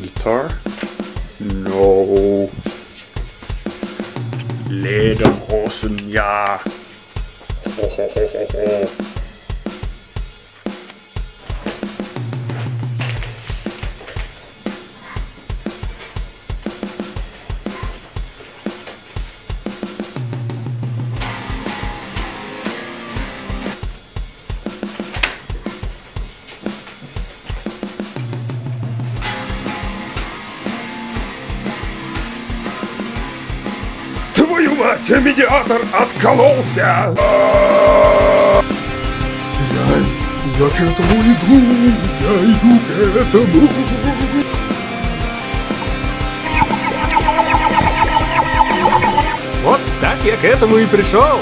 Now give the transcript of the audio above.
Guitar? No. Lederhosen, ja. Ho, ho, ho, ho, ho. Твою мать, медиатор откололся! Я, я к этому иду, я иду к этому. Вот так я к этому и пришел.